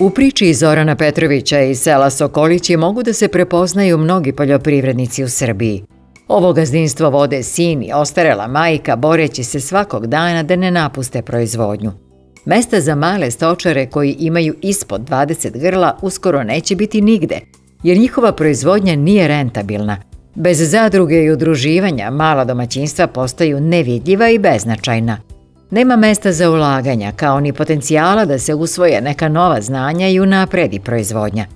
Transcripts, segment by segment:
U priči Zorana Petrovića iz sela Sokolići mogu da se prepoznaju mnogi poljoprivrednici u Srbiji. Ovo gazdinstvo vode sin i ostarela majka boreći se svakog dana da ne napuste proizvodnju. Mesta za male stočare koji imaju ispod 20 grla uskoro neće biti nigde, jer njihova proizvodnja nije rentabilna. Bez zadruge i udruživanja mala domaćinstva postaju nevidljiva i beznačajna. Nema mesta za ulaganja, kao ni potencijala da se usvoje neka nova znanja i unapredi proizvodnja.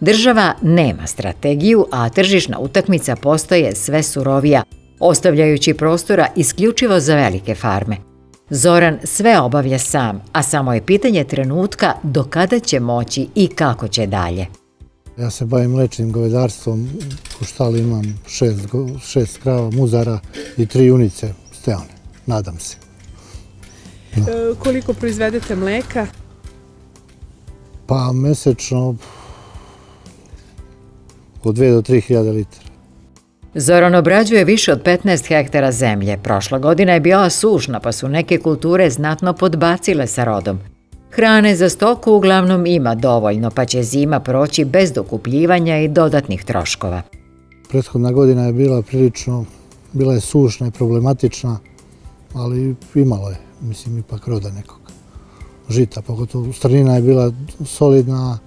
Država nema strategiju, a tržišna utakmica postaje sve surovija, ostavljajući prostora isključivo za velike farme. Zoran sve obavlja sam, a samo je pitanje trenutka do kada će moći i kako će dalje. Ja se bavim mlečnim govedarstvom, u štali imam šest, šest krava, muzara i tri junice steone, nadam se. E, koliko proizvedete mleka? Pa mesečno od 2 do 3 hiljada litara. Zoran obrađuje više od 15 hektara zemlje. Prošla godina je bila sušna, pa su neke kulture znatno podbacile sa rodom. Hrane za stoku uglavnom ima dovoljno, pa će zima proći bez dokupljivanja i dodatnih troškova. Prethodna godina je bila prilično, bila je sušna i problematična, ali imalo je, mislim, ipak roda nekog žita, pogotovo strnina je bila solidna,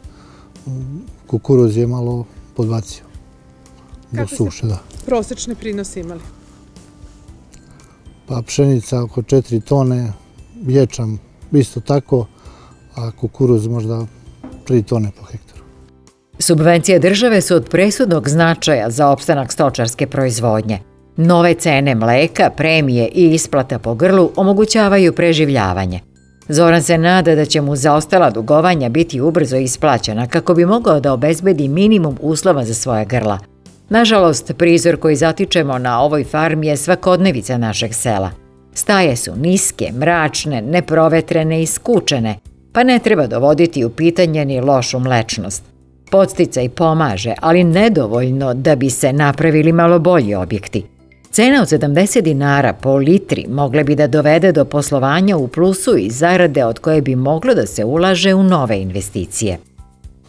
kukuruz je malo podbacio. Do suše, da. prosečne prinose imali? Pa pšenica oko 4 tone, ječam isto tako, a kukuruz možda 3 tone po hektaru. Subvencije države su od presudnog značaja za opstanak stočarske proizvodnje. Nove cene mleka, premije i isplata po grlu omogućavaju preživljavanje. Zoran se nada da će mu zaostala dugovanja biti ubrzo isplaćena kako bi mogao da obezbedi minimum uslova za svoje grla. Nažalost, prizor koji zatičemo na ovoj farmi je svakodnevica našeg sela. Staje su niske, mračne, neprovetrene i skučene, pa ne treba dovoditi u pitanje ni lošu mlečnost. Podsticaj pomaže, ali nedovoljno da bi se napravili malo bolji objekti. Cena od 70 dinara po litri mogle bi da dovede do poslovanja u plusu i zarade od koje bi moglo da se ulaže u nove investicije.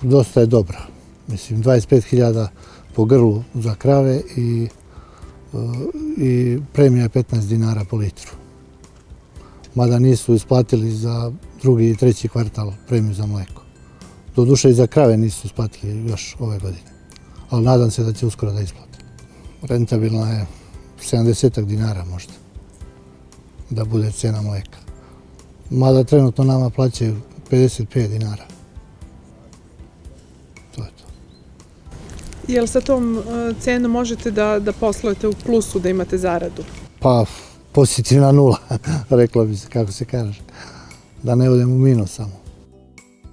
Dosta je dobra. Mislim, 25.000 po grlu za krave i, e, i premija je 15 dinara po litru. Mada nisu isplatili za drugi i treći kvartal premiju za mleko. Do duše i za krave nisu isplatili još ove godine. Ali nadam se da će uskoro da isplate. Rentabilna je 70 dinara možda da bude cena mleka. Mada trenutno nama plaćaju 55 dinara. To je to. Jel sa tom e, cenom možete da, da poslujete u plusu, da imate zaradu? Pa, pozitivna nula, rekla bi se, kako se kaže. Da ne odem u minus samo.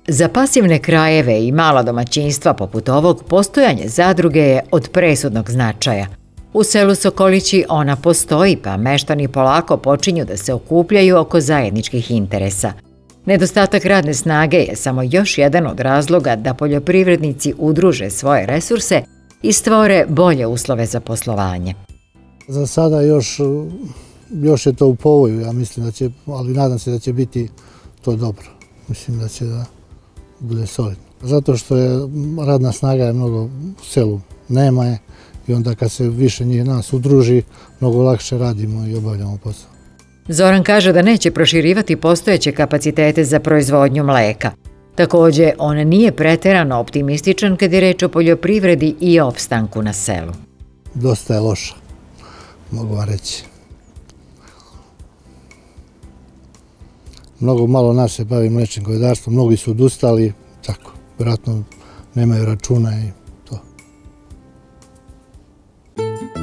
Za pasivne krajeve i mala domaćinstva poput ovog postojanje zadruge je od presudnog značaja – U selu Sokolići ona postoji, pa meštani polako počinju da se okupljaju oko zajedničkih interesa. Nedostatak radne snage je samo još jedan od razloga da poljoprivrednici udruže svoje resurse i stvore bolje uslove za poslovanje. Za sada još, još je to u povoju, ja mislim da će, ali nadam se da će biti to dobro. Mislim da će da bude solidno. Zato što je radna snaga je mnogo u selu, nema je, i onda kad se više njih nas udruži, mnogo lakše radimo i obavljamo posao. Zoran kaže da neće proširivati postojeće kapacitete za proizvodnju mleka. Takođe, on nije preterano optimističan kad je reč o poljoprivredi i opstanku na selu. Dosta je loša, mogu vam reći. Mnogo malo nas se bavi mlečnim govedarstvom, mnogi su odustali, tako, vjerojatno nemaju računa i